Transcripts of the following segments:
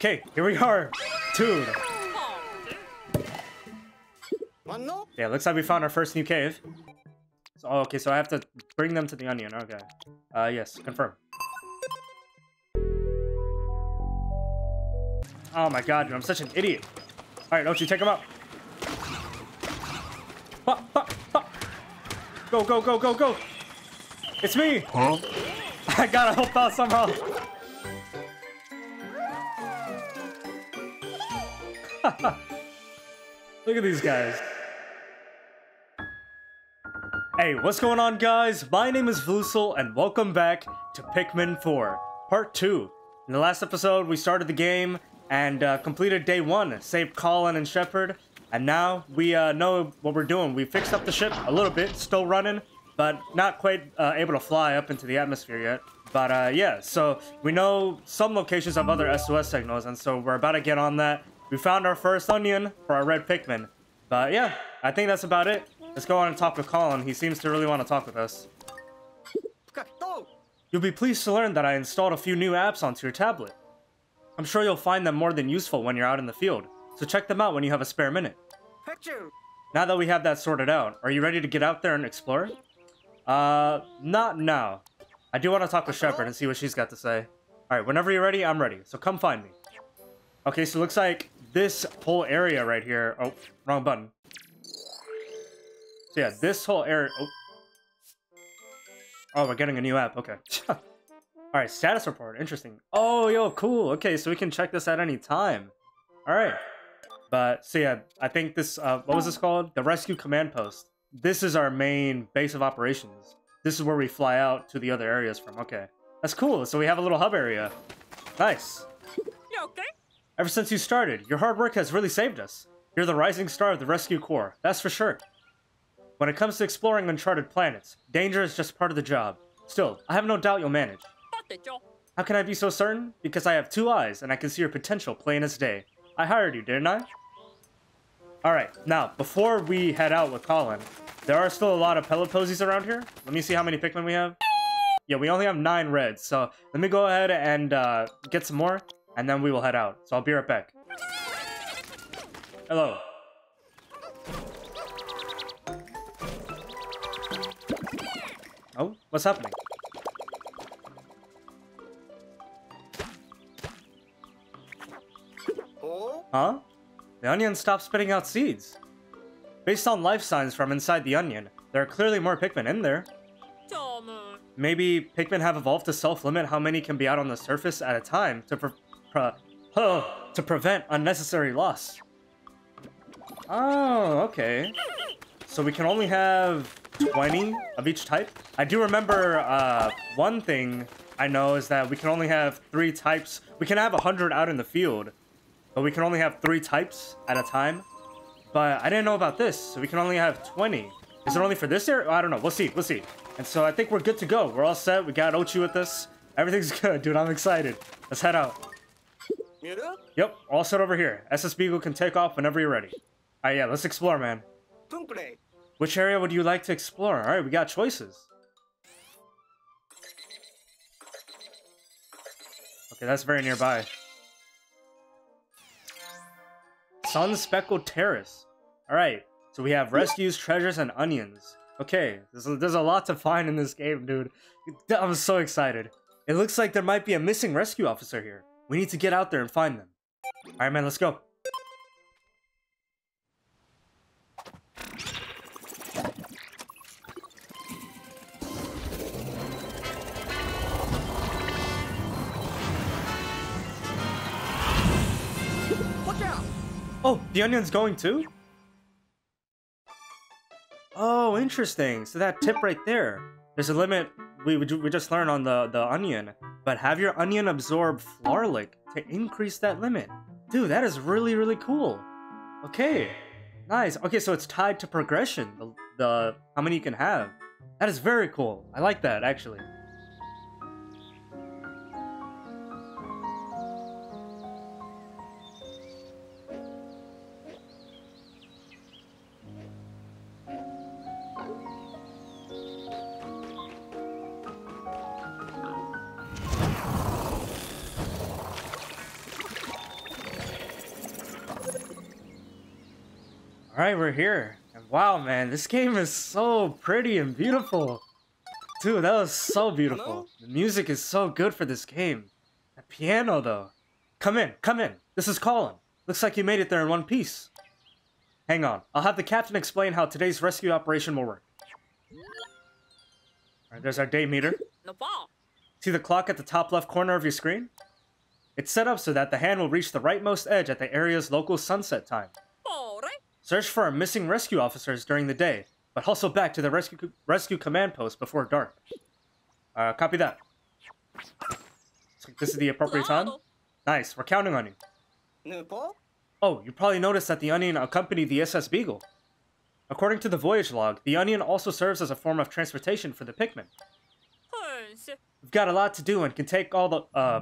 Okay, here we are. Dude. Yeah, looks like we found our first new cave. So, oh, okay, so I have to bring them to the onion. Okay. Uh, yes, confirm. Oh my god, dude, I'm such an idiot. Alright, don't you take him out. Fuck, fuck, fuck. Go, go, go, go, go. It's me. Huh? I gotta help out somehow. Look at these guys. Hey, what's going on guys? My name is Vloosul and welcome back to Pikmin 4, Part 2. In the last episode, we started the game and uh, completed day 1, saved Colin and Shepherd, and now we uh, know what we're doing. We fixed up the ship a little bit, still running, but not quite uh, able to fly up into the atmosphere yet. But uh, yeah, so we know some locations have other SOS signals, and so we're about to get on that. We found our first onion for our red Pikmin. But yeah, I think that's about it. Let's go on and talk with Colin. He seems to really want to talk with us. You'll be pleased to learn that I installed a few new apps onto your tablet. I'm sure you'll find them more than useful when you're out in the field, so check them out when you have a spare minute. Now that we have that sorted out, are you ready to get out there and explore? Uh, not now. I do want to talk with Shepherd and see what she's got to say. Alright, whenever you're ready, I'm ready, so come find me. Okay, so it looks like this whole area right here... Oh, wrong button. So yeah, this whole area... Oh, oh we're getting a new app, okay. Alright, status report, interesting. Oh, yo, cool. Okay, so we can check this at any time. Alright. But, so yeah, I think this, uh, what was this called? The Rescue Command Post. This is our main base of operations. This is where we fly out to the other areas from. Okay. That's cool. So we have a little hub area. Nice. Ever since you started, your hard work has really saved us. You're the rising star of the Rescue Corps, that's for sure. When it comes to exploring uncharted planets, danger is just part of the job. Still, I have no doubt you'll manage. How can I be so certain? Because I have two eyes and I can see your potential plain as day. I hired you, didn't I? Alright, now, before we head out with Colin, there are still a lot of pellet posies around here. Let me see how many Pikmin we have. Yeah, we only have nine reds, so let me go ahead and uh, get some more, and then we will head out. So I'll be right back. Hello. Oh, what's happening? Huh? The onion stopped spitting out seeds. Based on life signs from inside the onion, there are clearly more Pikmin in there. Maybe Pikmin have evolved to self-limit how many can be out on the surface at a time to to prevent unnecessary loss. Oh, okay. So we can only have 20 of each type? I do remember uh, one thing I know is that we can only have three types. We can have 100 out in the field, but we can only have three types at a time. But I didn't know about this, so we can only have 20. Is it only for this area? I don't know. We'll see. We'll see. And so I think we're good to go. We're all set. We got Oatchi with us. Everything's good, dude. I'm excited. Let's head out. Yep, all set over here. SS Beagle can take off whenever you're ready. Alright, yeah, let's explore, man. Which area would you like to explore? Alright, we got choices. Okay, that's very nearby. Sun Speckled Terrace. Alright, so we have rescues, treasures, and onions. Okay, there's a, there's a lot to find in this game, dude. I'm so excited. It looks like there might be a missing rescue officer here. We need to get out there and find them. Alright, man, let's go. Oh, the onion's going too? Oh, interesting. So that tip right there. There's a limit we, we just learned on the, the onion. But have your onion absorb Flarlic to increase that limit. Dude, that is really, really cool. Okay. Nice. Okay, so it's tied to progression. The, the how many you can have. That is very cool. I like that, actually. All right, we're here. And wow, man, this game is so pretty and beautiful. Dude, that was so beautiful. The music is so good for this game. The piano, though. Come in, come in. This is Colin. Looks like you made it there in one piece. Hang on. I'll have the captain explain how today's rescue operation will work. Alright, there's our day meter. See the clock at the top left corner of your screen? It's set up so that the hand will reach the rightmost edge at the area's local sunset time. Search for our missing rescue officers during the day, but hustle back to the rescue rescue command post before dark. Uh, copy that. So this is the appropriate time. Nice, we're counting on you. Oh, you probably noticed that the Onion accompanied the SS Beagle. According to the voyage log, the Onion also serves as a form of transportation for the Pikmin. We've got a lot to do and can take all the, uh...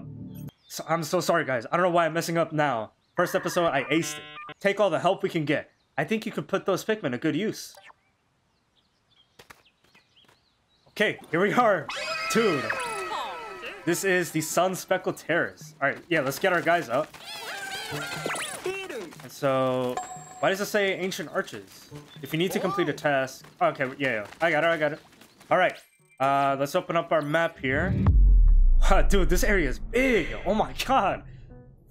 So, I'm so sorry, guys. I don't know why I'm messing up now. First episode, I aced it. Take all the help we can get. I think you could put those Pikmin to good use. Okay, here we are. Dude, this is the Sun Speckled Terrace. Alright, yeah, let's get our guys up. And so, why does it say ancient arches? If you need to complete a task. Okay, yeah, yeah. I got it, I got it. All right, uh, let's open up our map here. Dude, this area is big. Oh my god.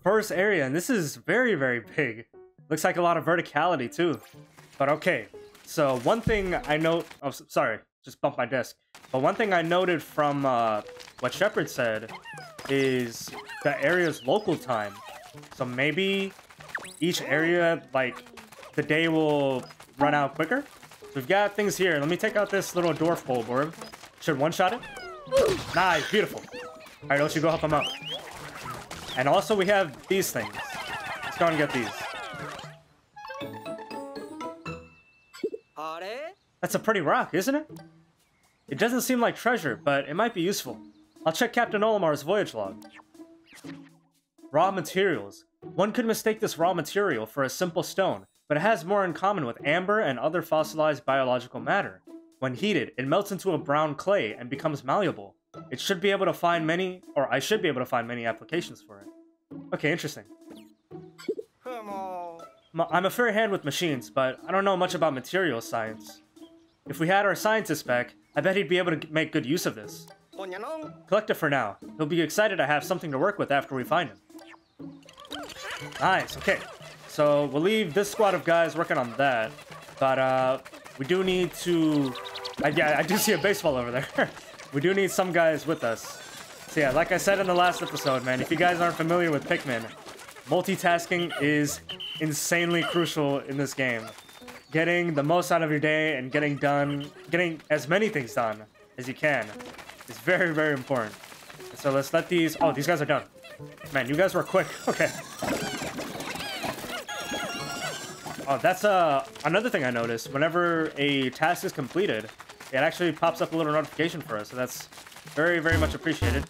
First area, and this is very, very big. Looks like a lot of verticality too. But okay, so one thing I note. Oh, sorry, just bumped my desk. But one thing I noted from uh, what Shepherd said is the area's local time. So maybe each area, like, the day will run out quicker. So we've got things here. Let me take out this little dwarf bulborb. Should one-shot it? Nice, beautiful. All right, let's you go help him out. And also we have these things. Let's go and get these. That's a pretty rock, isn't it? It doesn't seem like treasure, but it might be useful. I'll check Captain Olimar's voyage log. Raw materials. One could mistake this raw material for a simple stone, but it has more in common with amber and other fossilized biological matter. When heated, it melts into a brown clay and becomes malleable. It should be able to find many, or I should be able to find many applications for it. Okay, interesting. I'm a fair hand with machines, but I don't know much about materials science. If we had our scientist back, I bet he'd be able to make good use of this. Collect it for now. He'll be excited to have something to work with after we find him. Nice, okay. So we'll leave this squad of guys working on that. But uh, we do need to... Uh, yeah, I do see a baseball over there. we do need some guys with us. So yeah, like I said in the last episode, man, if you guys aren't familiar with Pikmin, multitasking is insanely crucial in this game. Getting the most out of your day and getting done, getting as many things done as you can is very, very important. So let's let these... Oh, these guys are done. Man, you guys were quick. Okay. Oh, that's uh, another thing I noticed. Whenever a task is completed, it actually pops up a little notification for us. So that's very, very much appreciated.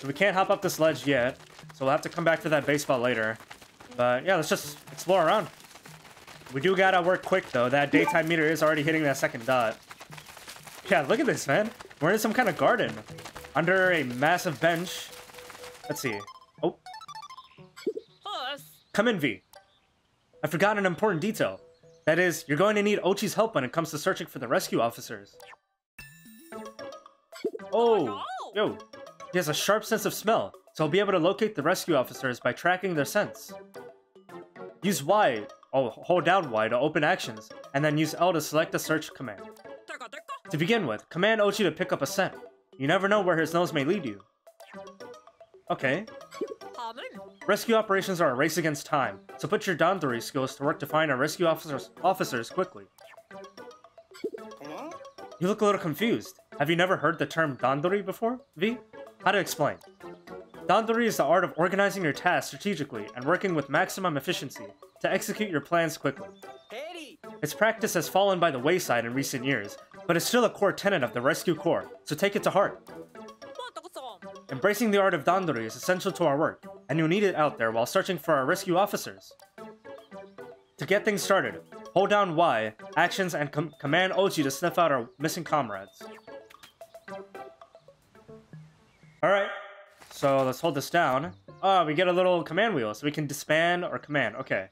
So we can't hop up this ledge yet. So we'll have to come back to that baseball later. But yeah, let's just explore around. We do gotta work quick though. That daytime meter is already hitting that second dot. Yeah, look at this, man. We're in some kind of garden. Under a massive bench. Let's see. Oh, come in, V. I forgot an important detail. That is, you're going to need Oatchi's help when it comes to searching for the rescue officers. Oh, yo. He has a sharp sense of smell, so he'll be able to locate the rescue officers by tracking their scents. Use Y, oh, hold down Y to open actions, and then use L to select the search command. To begin with, command Oatchi to pick up a scent. You never know where his nose may lead you. Okay. Rescue operations are a race against time, so put your Dandori skills to work to find our rescue officers, officers quickly. You look a little confused. Have you never heard the term Dandori before, V? How to explain? Dandori is the art of organizing your tasks strategically and working with maximum efficiency to execute your plans quickly. Its practice has fallen by the wayside in recent years, but it's still a core tenet of the Rescue Corps, so take it to heart. Embracing the art of Dandori is essential to our work, and you'll need it out there while searching for our rescue officers. To get things started, hold down Y, actions, and com- command Oatchi to sniff out our missing comrades. Alright, so let's hold this down. Oh, we get a little command wheel, so we can disband or command. Okay.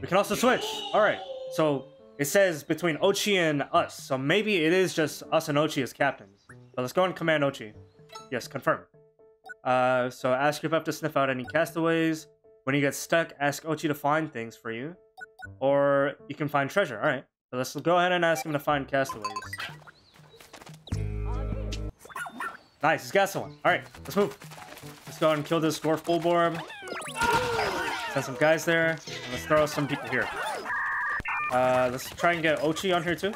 We can also switch. Alright, so It says between Oatchi and us, so maybe it is just us and Oatchi as captains. But let's go and command Oatchi. Yes, confirm. Uh, so ask your pup to sniff out any castaways. When you get stuck, ask Oatchi to find things for you. Or you can find treasure. Alright. So let's go ahead and ask him to find castaways. Nice, he's got someone. Alright, let's move. Go and kill this dwarf bulborb. Send some guys there. Let's throw some people here. Uh, let's try and get Oatchi on here too.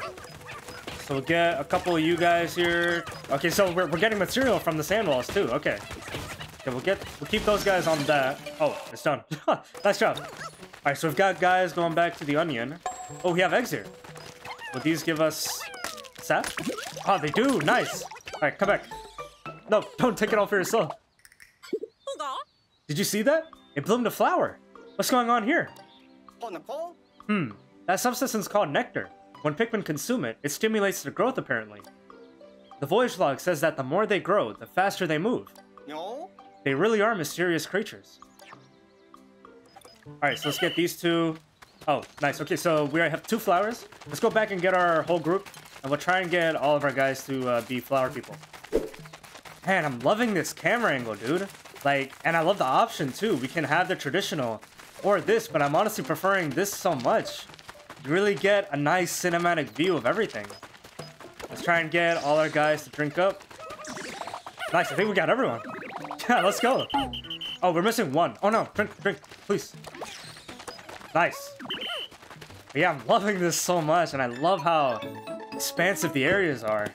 So we'll get a couple of you guys here. Okay, so we're, we're getting material from the sand walls too. Okay. Okay, we'll get we'll keep those guys on that. Oh, it's done. nice job. Alright, so we've got guys going back to the onion. Oh, we have eggs here. Will these give us sap? Oh, they do. Nice. Alright, come back. No, don't take it all for yourself. Did you see that? It bloomed a flower. What's going on here? Pineapple. Hmm, that substance is called nectar. When Pikmin consume it, it stimulates their growth apparently. The voyage log says that the more they grow, the faster they move. No. They really are mysterious creatures. Alright, so let's get these two. Oh, nice. Okay, so we have two flowers. Let's go back and get our whole group, and we'll try and get all of our guys to uh, be flower people. Man, I'm loving this camera angle, dude. Like, and I love the option too. We can have the traditional or this, but I'm honestly preferring this so much. You really get a nice cinematic view of everything. Let's try and get all our guys to drink up. Nice, I think we got everyone. Yeah, let's go. Oh, we're missing one. Oh no, drink, drink, please. Nice. But yeah, I'm loving this so much, and I love how expansive the areas are.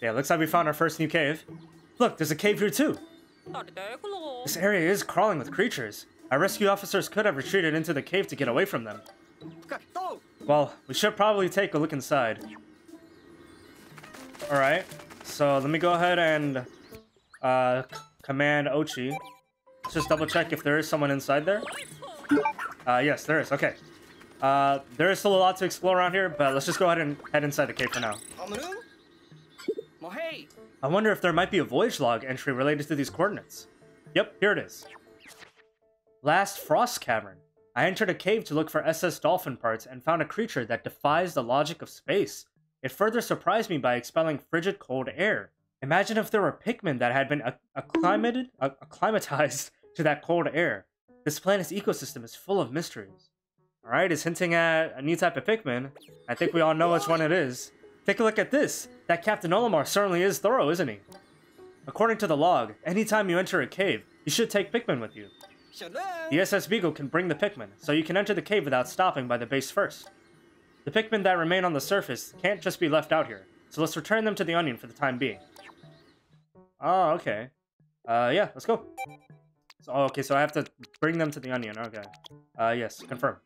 Yeah, looks like we found our first new cave. Look, there's a cave here too. This area is crawling with creatures. Our rescue officers could have retreated into the cave to get away from them. Well, we should probably take a look inside. Alright, so let me go ahead and uh, command Oatchi. Let's just double check if there is someone inside there. Uh, yes, there is. Okay. Uh, there is still a lot to explore around here, but let's just go ahead and head inside the cave for now. I wonder if there might be a voyage log entry related to these coordinates. Yep, here it is. Last Frost Cavern. I entered a cave to look for SS Dolphin parts and found a creature that defies the logic of space. It further surprised me by expelling frigid cold air. Imagine if there were Pikmin that had been acclimated, acclimatized to that cold air. This planet's ecosystem is full of mysteries. Alright, it's hinting at a new type of Pikmin. I think we all know which one it is. Take a look at this. That Captain Olimar certainly is thorough, isn't he? According to the log, anytime you enter a cave, you should take Pikmin with you. The SS Beagle can bring the Pikmin, so you can enter the cave without stopping by the base first. The Pikmin that remain on the surface can't just be left out here, so let's return them to the Onion for the time being. Oh, okay. Uh, yeah, let's go. So, oh, okay, so I have to bring them to the Onion, okay. Uh, yes, confirm.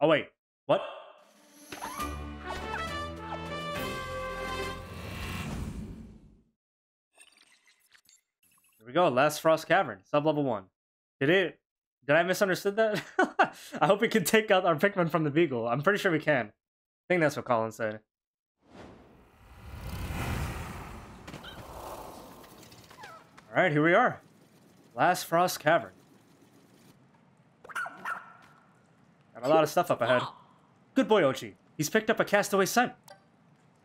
Oh, wait. What? We go, Last Frost Cavern, sub-level 1. Did it... Did I misunderstood that? I hope we can take out our Pikmin from the Beagle. I'm pretty sure we can. I think that's what Colin said. Alright, here we are. Last Frost Cavern. Got a lot of stuff up ahead. Good boy, Oatchi. He's picked up a castaway scent.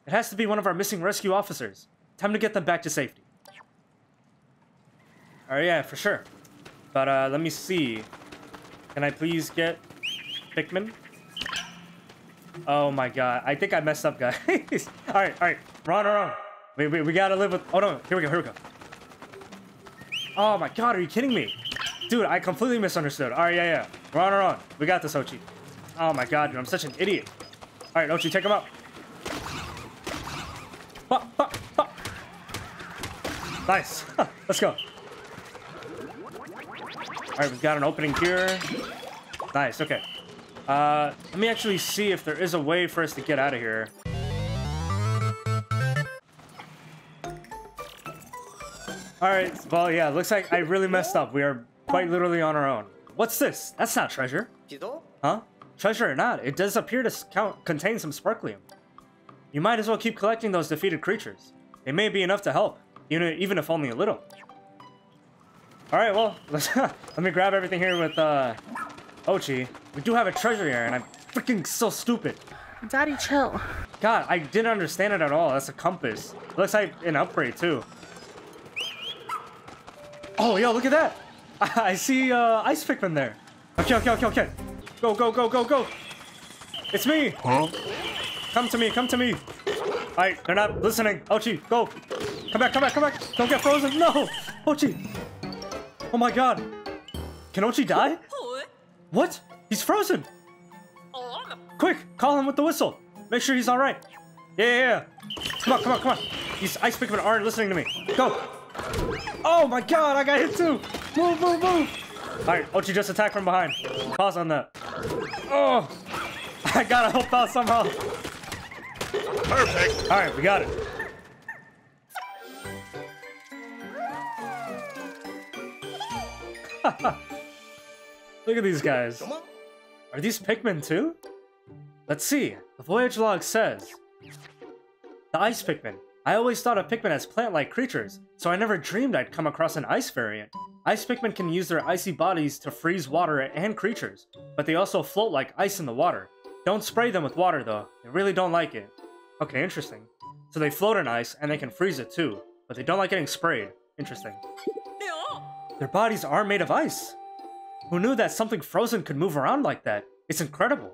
It has to be one of our missing rescue officers. Time to get them back to safety. Alright, yeah, for sure. But uh, let me see. Can I please get Pikmin? Oh my god. I think I messed up, guys. alright, alright. We're on our own. We, gotta live with... Oh no, here we go, here we go. Oh my god, are you kidding me? Dude, I completely misunderstood. Alright, yeah, yeah. On our own. We got this, Oatchi. Oh my god, dude, I'm such an idiot. Alright, Oatchi, take him out. Ba, ba, ba. Nice. Let's go. Alright, we've got an opening here. Nice, okay. Uh, let me actually see if there is a way for us to get out of here. Alright, well, yeah, looks like I really messed up. We are quite literally on our own. What's this? That's not treasure. Huh? Treasure or not, it does appear to count, contain some sparklium. You might as well keep collecting those defeated creatures. They may be enough to help, even if only a little. All right, well, let's, let me grab everything here with uh, Oatchi. We do have a treasure here, and I'm freaking so stupid. Daddy, chill. God, I didn't understand it at all. That's a compass. looks like an upgrade, too. Oh, yo, look at that. I, I see uh, Ice Pikmin there. Okay, okay, okay, okay. Go, go, go, go, go. It's me. Come to me, come to me. All right, they're not listening. Oatchi, go. Come back, come back, come back. Don't get frozen. No. Oatchi. Oh my god! Can Oatchi die? What? He's frozen! Quick, call him with the whistle. Make sure he's all right. Yeah, yeah, yeah. Come on, come on, come on. These ice pikmin aren't listening to me. Go. Oh my god, I got hit too. Move, move, move. All right, Oatchi just attacked from behind. Pause on that. Oh, I gotta help out somehow. Perfect. All right, we got it. Look at these guys. Are these Pikmin too? Let's see. The voyage log says The ice Pikmin. I always thought of Pikmin as plant like creatures, so I never dreamed I'd come across an ice variant. Ice Pikmin can use their icy bodies to freeze water and creatures, but they also float like ice in the water. Don't spray them with water though, they really don't like it. Okay, interesting. So they float in ice and they can freeze it too, but they don't like getting sprayed. Interesting. Their bodies are made of ice. Who knew that something frozen could move around like that? It's incredible.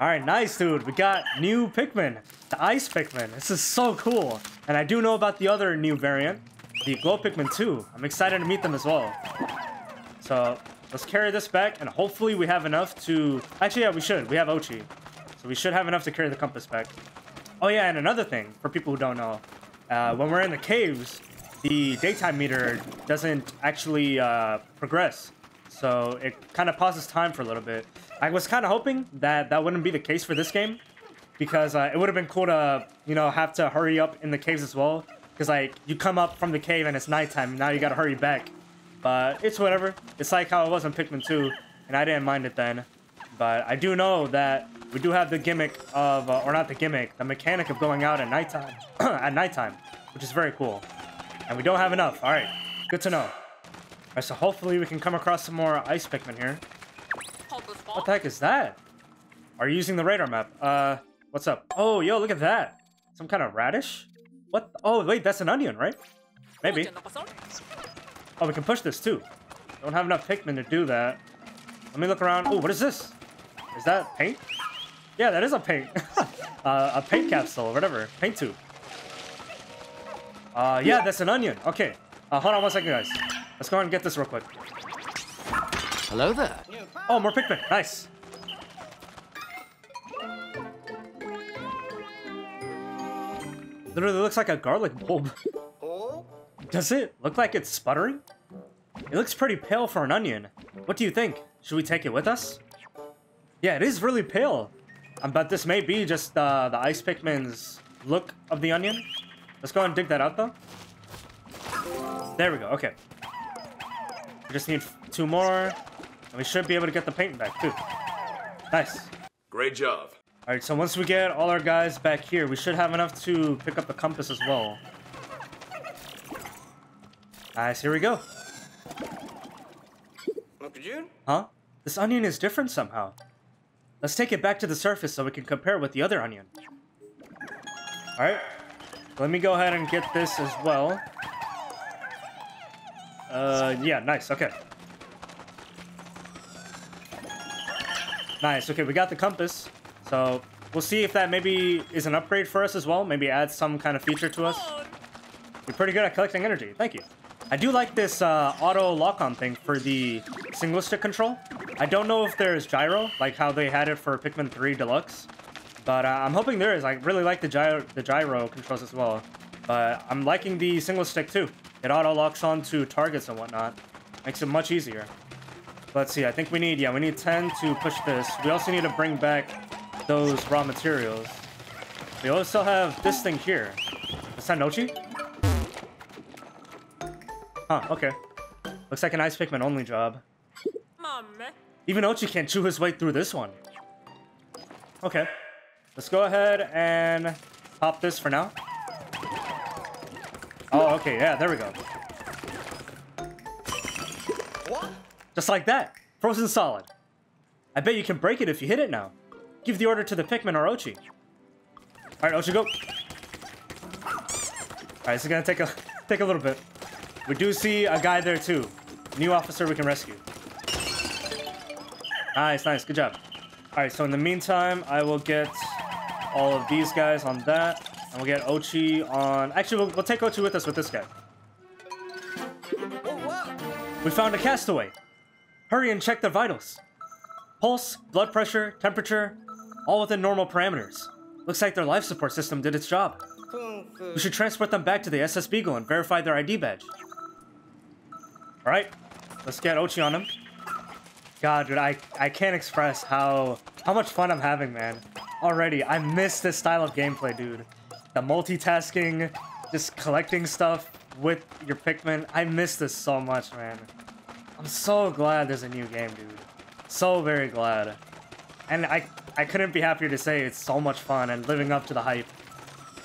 Alright, nice, dude. We got new Pikmin. The Ice Pikmin. This is so cool. And I do know about the other new variant, the Glow Pikmin too. I'm excited to meet them as well. So, let's carry this back, and hopefully we have enough to... Actually, yeah, we should. We have Oatchi. So we should have enough to carry the compass back. Oh yeah, and another thing, for people who don't know. Uh, when we're in the caves, the daytime meter doesn't actually uh, progress. So it kind of pauses time for a little bit. I was kind of hoping that that wouldn't be the case for this game, because uh, it would have been cool to, you know, have to hurry up in the caves as well. Because like you come up from the cave and it's nighttime, now you gotta hurry back. But it's whatever. It's like how it was in Pikmin 2, and I didn't mind it then. But I do know that we do have the gimmick of, uh, or not the gimmick, the mechanic of going out at nighttime, at nighttime, which is very cool. And we don't have enough. All right. Good to know. All right, so hopefully we can come across some more ice Pikmin here. What the heck is that? Are you using the radar map? Uh, what's up? Oh, yo, look at that. Some kind of radish? What? Oh, wait, that's an onion, right? Maybe. Oh, we can push this too. Don't have enough Pikmin to do that. Let me look around. Oh, what is this? Is that paint? Yeah, that is a paint. uh, a paint capsule, whatever. Paint tube. Uh, yeah, that's an onion. Okay. Uh, hold on one second, guys. Let's go ahead and get this real quick. Hello there. Oh, more Pikmin. Nice. Literally looks like a garlic bulb. Does it look like it's sputtering? It looks pretty pale for an onion. What do you think? Should we take it with us? Yeah, it is really pale. Um, but this may be just uh, the Ice Pikmin's look of the onion. Let's go and dig that out, though. There we go, okay. We just need two more, and we should be able to get the paint back, too. Nice. Great job. Alright, so once we get all our guys back here, we should have enough to pick up the compass as well. Nice, here we go. look at you. Huh? This onion is different somehow. Let's take it back to the surface so we can compare it with the other onion. Alright. Let me go ahead and get this as well. Uh, yeah, nice, okay. Nice, okay, we got the compass. So, we'll see if that maybe is an upgrade for us as well. Maybe add some kind of feature to us. You're pretty good at collecting energy. Thank you. I do like this uh, auto lock-on thing for the single stick control. I don't know if there's gyro, like how they had it for Pikmin 3 Deluxe. But uh, I'm hoping there is. I really like the, gyro, the gyro controls as well. But I'm liking the single stick too. It auto locks onto targets and whatnot. Makes it much easier. Let's see, I think we need, yeah, we need 10 to push this. We also need to bring back those raw materials. We also have this thing here. Is that Nochi? Huh, okay. Looks like an Ice Pikmin only job. Mom. Even Oatchi can't chew his way through this one. Okay. Let's go ahead and pop this for now. Oh, okay, yeah, there we go. Just like that. Frozen solid. I bet you can break it if you hit it now. Give the order to the Pikmin or Oatchi. Alright, Oatchi, go. Alright, this is gonna take a take a little bit. We do see a guy there too. New officer we can rescue. Nice, nice, good job. Alright, so in the meantime, I will get all of these guys on that. And we'll get Oatchi on... Actually, we'll, we'll take Oatchi with us with this guy. We found a castaway. Hurry and check their vitals. Pulse, blood pressure, temperature, all within normal parameters. Looks like their life support system did its job. We should transport them back to the SS Beagle and verify their ID badge. Alright, let's get Oatchi on them. God, dude, I, I can't express how how much fun I'm having, man. Already, I miss this style of gameplay, dude. The multitasking, just collecting stuff with your Pikmin. I miss this so much, man. I'm so glad there's a new game, dude. So very glad. And I I couldn't be happier to say it's so much fun and living up to the hype.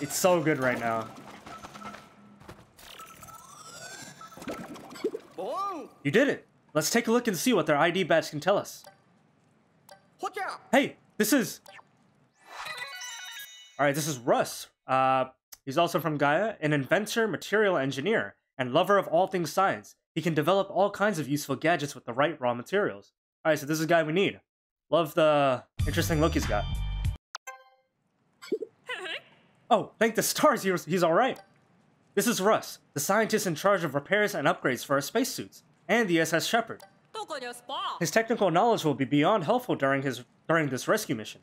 It's so good right now. You did it. Let's take a look and see what their ID badge can tell us. Hey, this is. All right, this is Russ. Uh, he's also from Gaia, an inventor, material engineer, and lover of all things science. He can develop all kinds of useful gadgets with the right raw materials. All right, so this is the guy we need. Love the interesting look he's got. Oh, thank the stars he's all right. This is Russ, the scientist in charge of repairs and upgrades for our spacesuits and the SS Shepherd. His technical knowledge will be beyond helpful during his during this rescue mission.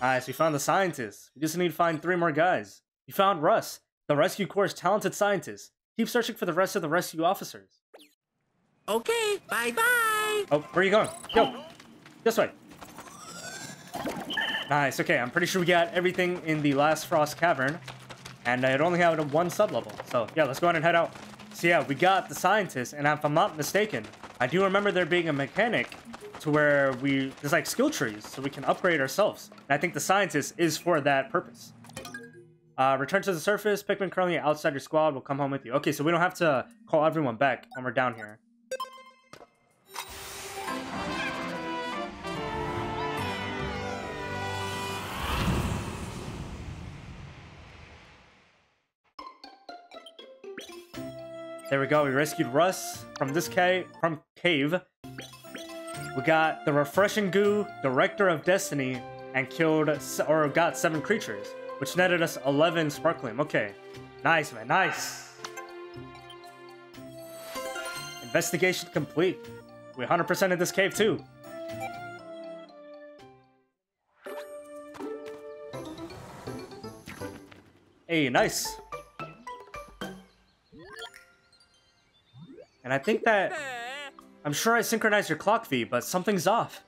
Alright, so we found the scientist. We just need to find three more guys. We found Russ, the rescue corps' talented scientist. Keep searching for the rest of the rescue officers. Okay, bye bye. Oh, where are you going? Go! This way. Nice, okay, I'm pretty sure we got everything in the last Frost Cavern. And it only had one sub-level. So, yeah, let's go ahead and head out. So, yeah, we got the scientist, and if I'm not mistaken, I do remember there being a mechanic to where we... There's, like, skill trees, so we can upgrade ourselves. And I think the scientist is for that purpose. Uh, return to the surface. Pikmin currently outside your squad will come home with you. Okay, so we don't have to call everyone back when we're down here. There we go. We rescued Russ from this cave. From cave. We got the refreshing goo, director of destiny, and killed or got seven creatures, which netted us 11 sparklium. Okay, nice man, nice. Investigation complete. We 100% in this cave too. Hey, nice. And I think that I'm sure I synchronized your clock V, but something's off.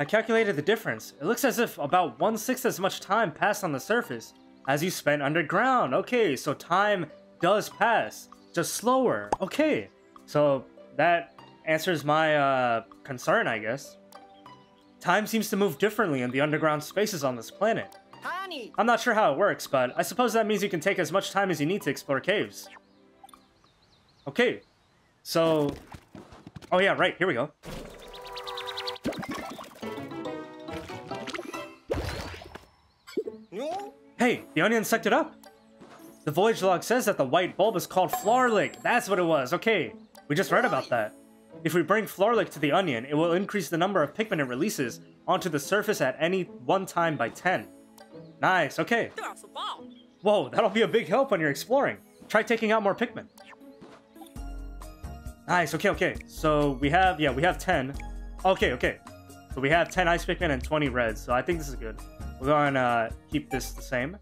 I calculated the difference. It looks as if about one sixth as much time passed on the surface as you spent underground. Okay, so time does pass, just slower. Okay, so that answers my uh, concern, I guess. Time seems to move differently in the underground spaces on this planet. Honey. I'm not sure how it works, but I suppose that means you can take as much time as you need to explore caves. Okay, so, oh yeah, right, here we go. Hey, the onion sucked it up. The voyage log says that the white bulb is called Flarlic. That's what it was. Okay, we just read about that. If we bring Flarlic to the onion, it will increase the number of Pikmin it releases onto the surface at any one time by 10. Nice, okay. Whoa, that'll be a big help when you're exploring. Try taking out more Pikmin. Nice, okay, okay. So we have, yeah, we have 10. Okay, okay. So we have 10 Ice Pikmin and 20 Reds, so I think this is good. We're to uh, keep this the same.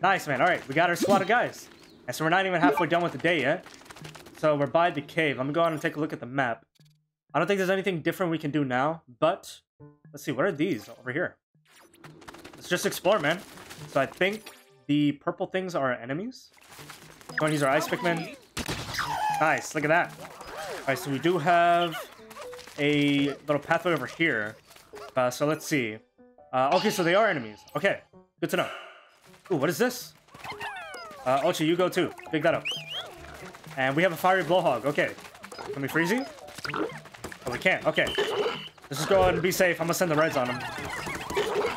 Nice, man. All right, we got our squad of guys. And so we're not even halfway done with the day yet. So we're by the cave. I'm gonna go on and take a look at the map. I don't think there's anything different we can do now, but let's see. What are these over here? Let's just explore, man. So I think the purple things are enemies. Going to use our ice Pikmin. Nice, look at that. Alright, so we do have a little pathway over here. Uh, so let's see. Uh, okay, so they are enemies. Okay, good to know. Ooh, what is this? Uh, Oatchi, you go too. Pick that up. And we have a fiery blowhog. Okay. Can we freeze you? Oh, we can't. Okay. Let's just go ahead and be safe. I'm gonna send the reds on him.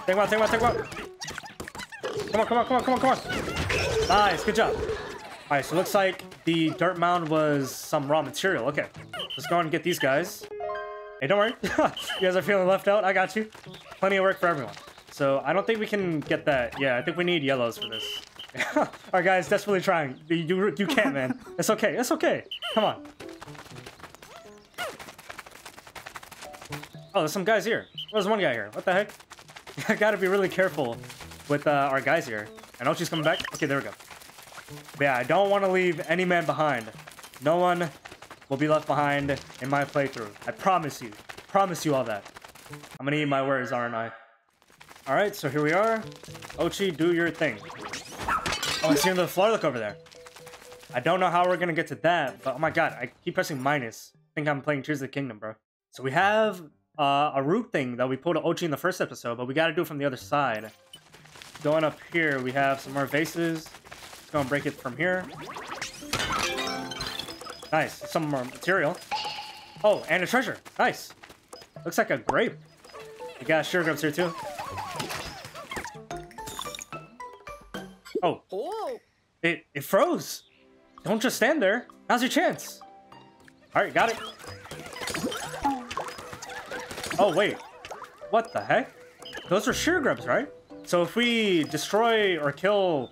Take him out, take him out, take him out. Come on, come on, come on, come on, come on. Nice, good job. Alright, so looks like the dirt mound was some raw material. Okay. Let's go and get these guys. Hey, don't worry. you guys are feeling left out. I got you. Plenty of work for everyone. So I don't think we can get that. Yeah, I think we need yellows for this. Alright, guys, desperately trying. You, you, can't, man. It's okay. It's okay. Come on. Oh, there's some guys here. There's one guy here. What the heck? I gotta be really careful with uh, our guys here. I know she's coming back. Okay, there we go. But yeah, I don't want to leave any man behind. No one will be left behind in my playthrough. I promise you. Promise you all that. I'm gonna eat my words, aren't I? Alright, so here we are. Oatchi, do your thing. Oh, I see another Flarlic over there. I don't know how we're gonna get to that, but oh my god, I keep pressing minus. I think I'm playing Tears of the Kingdom, bro. So we have uh, a root thing that we pulled Oatchi in the first episode, but we gotta do it from the other side. Going up here, we have some more vases. Go and break it from here. Nice, some more material. Oh, and a treasure. Nice. Looks like a grape. We got sugar grubs here too. Oh, Oh, it, it froze. Don't just stand there. Now's your chance. All right, got it. Oh, wait. What the heck? Those are sheer grubs, right? So if we destroy or kill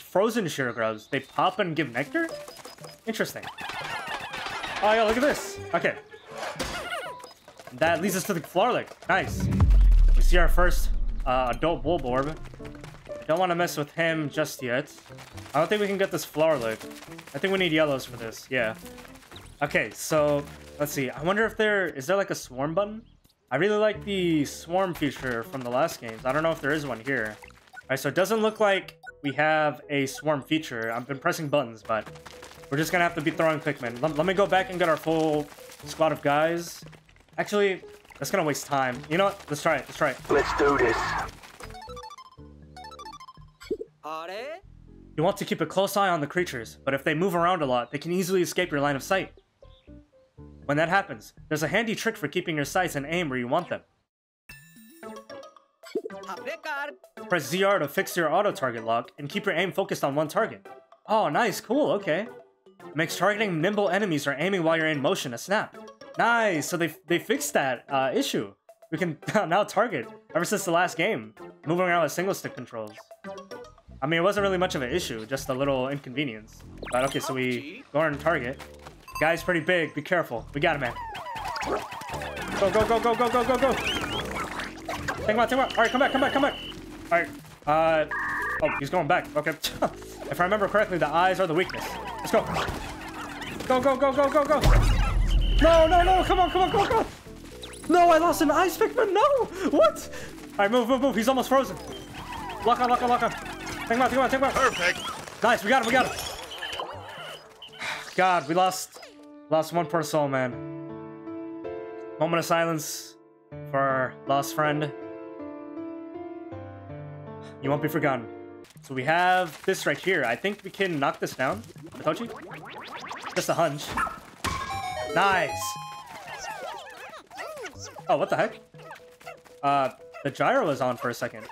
frozen sugar grubs, they pop and give nectar? Interesting. Oh, yeah, look at this. Okay. That leads us to the Flarlic. Nice. We see our first uh, adult Bulborb. Don't want to mess with him just yet. I don't think we can get this Flarlic. I think we need yellows for this. Yeah. Okay, so let's see. I wonder if there is there like a swarm button. I really like the swarm feature from the last games. I don't know if there is one here. All right, so it doesn't look like we have a swarm feature. I've been pressing buttons, but we're just gonna have to be throwing Pikmin. Let, let me go back and get our full squad of guys. Actually, that's gonna waste time. You know what? Let's try it. Let's try it. Let's do this. are? You want to keep a close eye on the creatures, but if they move around a lot, they can easily escape your line of sight. When that happens, there's a handy trick for keeping your sights and aim where you want them. Press ZR to fix your auto-target lock and keep your aim focused on one target. Oh, nice, cool, okay. Makes targeting nimble enemies or aiming while you're in motion a snap. Nice, so they, they fixed that uh, issue. We can now target ever since the last game, moving around with single stick controls. I mean, it wasn't really much of an issue, just a little inconvenience. But okay, so we go on target. Guy's pretty big, be careful. We got him, man. Go, go, go, go, go, go, go, go. Take him out, take him out. All right, come back, come back, come back. All right, uh, oh, he's going back. Okay. if I remember correctly, the eyes are the weakness. Let's go. Go, go, go, go, go, go. No, no, no, come on, come on, come on, come on. No, I lost an ice Pikmin, no! What? All right, move, move, move. He's almost frozen. Lock on, lock on, lock on. Take him out, take him out, take him out. Perfect. Nice, we got him, we got him. God, we lost, lost one poor soul, man. Moment of silence for our lost friend. You won't be forgotten. So we have this right here. I think we can knock this down. Mitochi? Just a hunch. Nice. Oh, what the heck? Uh, the gyro is on for a second.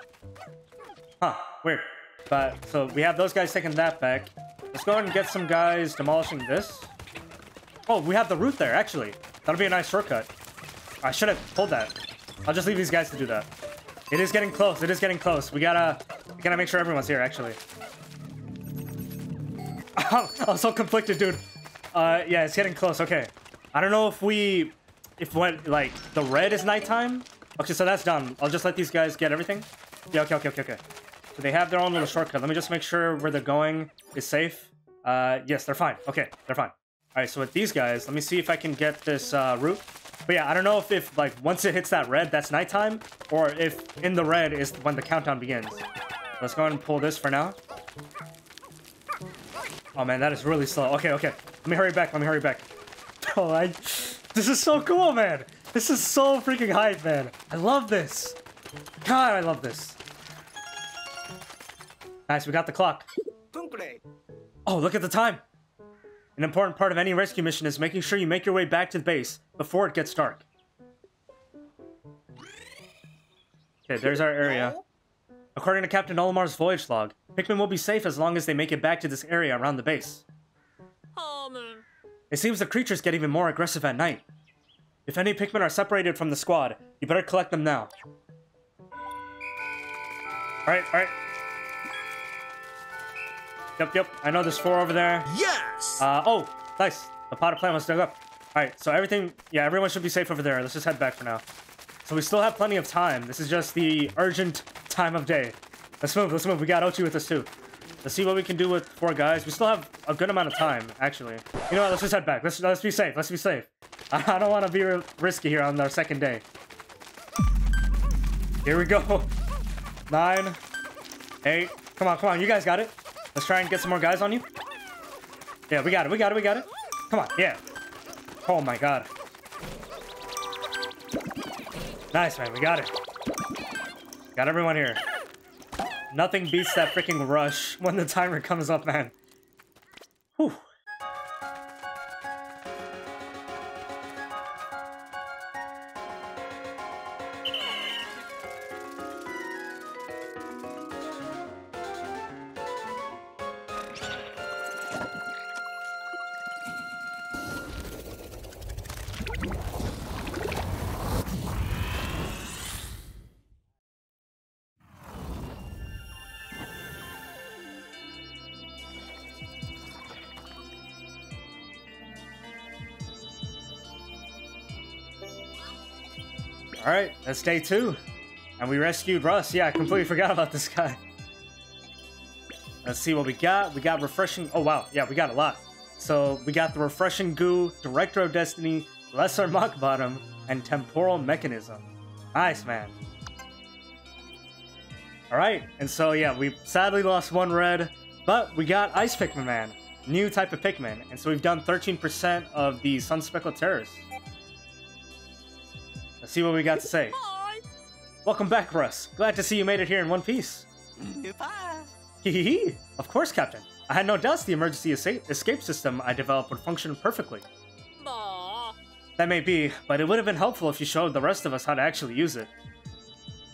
Huh, weird. But, so we have those guys taking that back. Let's go ahead and get some guys demolishing this. Oh, we have the root there, actually. That'll be a nice shortcut. I should have pulled that. I'll just leave these guys to do that. It is getting close. It is getting close. We gotta, we gotta make sure everyone's here, actually. I'm so conflicted, dude. Uh, yeah, it's getting close. Okay. I don't know if we, if what, like, the red is nighttime. Okay, so that's done. I'll just let these guys get everything. Yeah, okay, okay, okay, okay. So they have their own little shortcut. Let me just make sure where they're going is safe. Uh, yes, they're fine. Okay, they're fine. All right, so with these guys, let me see if I can get this uh, route. But yeah, I don't know if, if like once it hits that red, that's nighttime, or if in the red is when the countdown begins. Let's go ahead and pull this for now. Oh man, that is really slow. Okay, okay. Let me hurry back. Let me hurry back. Oh, I. This is so cool, man. This is so freaking hype, man. I love this. God, I love this. Nice, we got the clock. Oh, look at the time! An important part of any rescue mission is making sure you make your way back to the base before it gets dark. Okay, there's our area. According to Captain Olimar's voyage log, Pikmin will be safe as long as they make it back to this area around the base. It seems the creatures get even more aggressive at night. If any Pikmin are separated from the squad, you better collect them now. Alright, alright. Yep, yep. I know there's four over there. Yes! Uh, oh, nice. The pot of plant was dug up. Alright, so everything, yeah, everyone should be safe over there. Let's just head back for now. So we still have plenty of time. This is just the urgent time of day. Let's move, let's move. We got Oatchi with us too. Let's see what we can do with four guys. We still have a good amount of time, actually. You know what, let's just head back. Let's, let's be safe, let's be safe. I, I don't want to be risky here on our second day. Here we go. Nine, eight. Come on, come on, you guys got it. Let's try and get some more guys on you. Yeah, we got it, we got it, we got it. Come on, yeah. Oh my god. Nice, man, we got it. Got everyone here. Nothing beats that freaking rush when the timer comes up, man. That's day two. And we rescued Russ. Yeah, I completely forgot about this guy. Let's see what we got. We got refreshing. Oh, wow. Yeah, we got a lot. So we got the refreshing goo, director of destiny, lesser muck bottom, and temporal mechanism. Nice, man. All right, and so yeah, we sadly lost one red, but we got Ice Pikmin Man, new type of Pikmin, and so we've done 13% of the Sun Speckled Terrace see what we got to say. Welcome back, Russ. Glad to see you made it here in one piece. Goodbye. Hee hee hee. Of course, Captain. I had no doubts the emergency escape system I developed would function perfectly. Aww. That may be, but it would have been helpful if you showed the rest of us how to actually use it.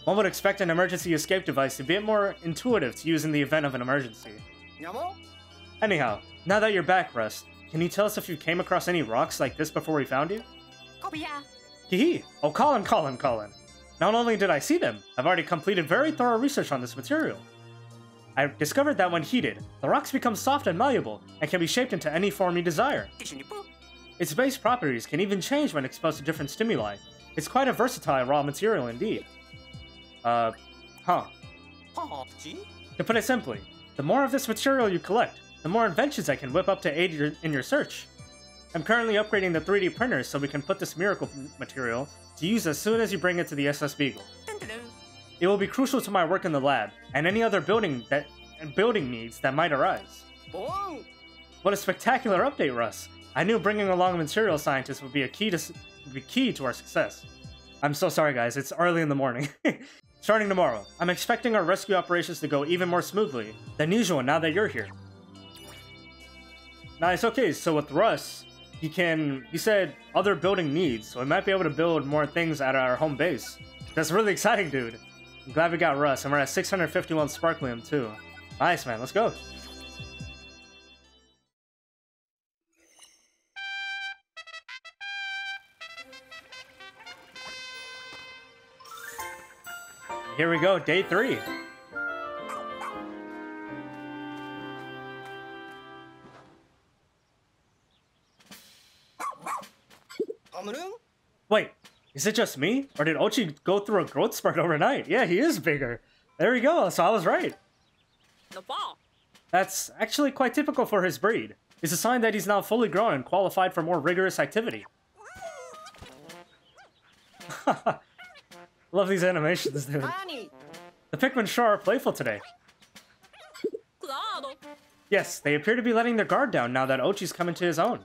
One would expect an emergency escape device to be more intuitive to use in the event of an emergency. Anyhow, now that you're back, Russ, can you tell us if you came across any rocks like this before we found you? Oh, yeah. Hee Oh, Collin, Collin, Collin. Not only did I see them, I've already completed very thorough research on this material. I discovered that when heated, the rocks become soft and malleable and can be shaped into any form you desire. Its base properties can even change when exposed to different stimuli. It's quite a versatile raw material indeed. Uh, huh. To put it simply, the more of this material you collect, the more inventions I can whip up to aid your, in your search. I'm currently upgrading the 3D printer so we can put this miracle material to use as soon as you bring it to the SS Beagle. It will be crucial to my work in the lab, and any other building that building needs that might arise. What a spectacular update, Russ! I knew bringing along a material scientist would be a key to be key to our success. I'm so sorry, guys. It's early in the morning. Starting tomorrow, I'm expecting our rescue operations to go even more smoothly than usual now that you're here. Nice. Okay, so with Russ, he can. He said other building needs, so we might be able to build more things at our home base. That's really exciting, dude. I'm glad we got Russ, and we're at 651 Sparklium too. Nice, man. Let's go. Here we go, day three. Wait, is it just me? Or did Oatchi go through a growth spurt overnight? Yeah, he is bigger. There we go, so I was right. The ball. That's actually quite typical for his breed. It's a sign that he's now fully grown and qualified for more rigorous activity. Love these animations, dude. The Pikmin sure are playful today. Yes, they appear to be letting their guard down now that Oatchi's come into his own.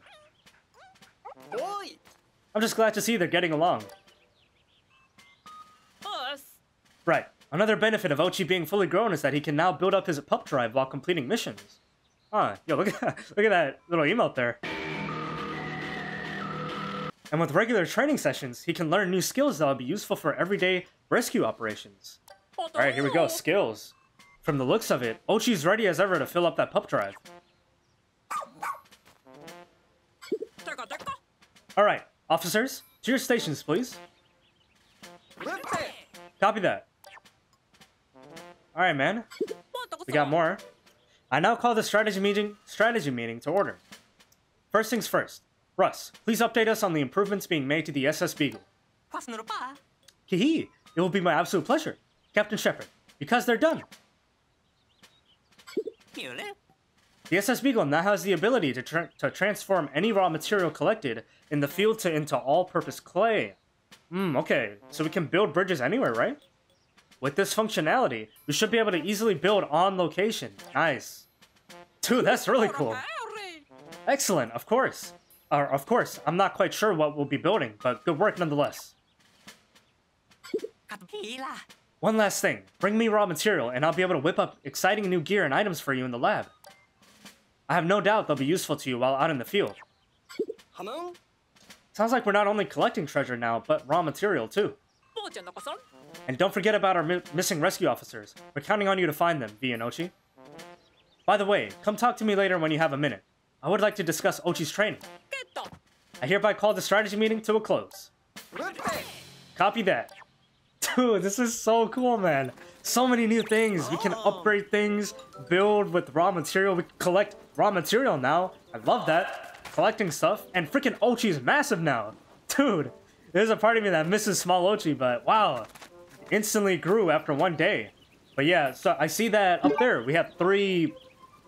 I'm just glad to see they're getting along. Right. Another benefit of Oatchi being fully grown is that he can now build up his pup drive while completing missions. Huh. Yo, look at that, look at that little emote there. And with regular training sessions, he can learn new skills that will be useful for everyday rescue operations. Alright, here we go. Skills. From the looks of it, Oatchi's ready as ever to fill up that pup drive. Alright, Officers, to your stations, please. Copy that. Alright, man. We got more. I now call the strategy meeting strategy meeting to order. First things first. Russ, please update us on the improvements being made to the SS Beagle. Hee it will be my absolute pleasure. Captain Shepherd, because they're done. The SS gun now has the ability to, tra to transform any raw material collected in the field to into all-purpose clay. Hmm, okay, so we can build bridges anywhere, right? With this functionality, we should be able to easily build on location. Nice. Dude, that's really cool. Excellent, of course. Uh, of course, I'm not quite sure what we'll be building, but good work nonetheless. One last thing. Bring me raw material, and I'll be able to whip up exciting new gear and items for you in the lab. I have no doubt they'll be useful to you while out in the field. Sounds like we're not only collecting treasure now, but raw material too. And don't forget about our mi missing rescue officers. We're counting on you to find them, V and Oatchi. By the way, come talk to me later when you have a minute. I would like to discuss Oatchi's training. I hereby call the strategy meeting to a close. Copy that. Dude, this is so cool, man. So many new things. We can oh. upgrade things, build with raw material. We collect raw material now. I love that. Collecting stuff. And freaking Oatchi's massive now. Dude, there's a part of me that misses small Oatchi, but wow. Instantly grew after one day. But yeah, so I see that up there. We have three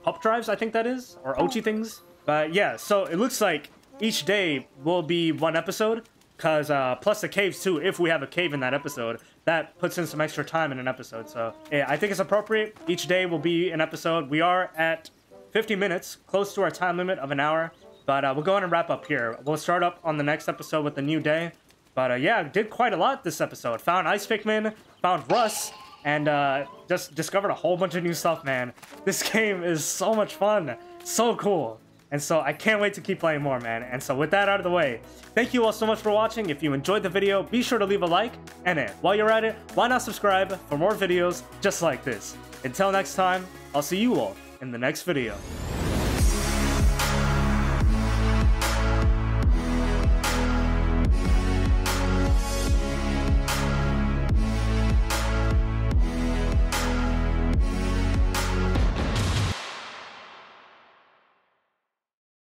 pup drives, I think that is, or Oatchi things. But yeah, so it looks like each day will be one episode, cause uh, plus the caves too. If we have a cave in that episode, that puts in some extra time in an episode. So yeah, I think it's appropriate. Each day will be an episode. We are at 50 minutes, close to our time limit of an hour. But uh, we'll go ahead and wrap up here. We'll start up on the next episode with the new day. But uh, yeah, did quite a lot this episode. Found Ice Pikmin, found Russ, and uh, just discovered a whole bunch of new stuff, man. This game is so much fun, so cool. And so I can't wait to keep playing more, man. And so with that out of the way, thank you all so much for watching. If you enjoyed the video, be sure to leave a like. And while you're at it, why not subscribe for more videos just like this? Until next time, I'll see you all in the next video.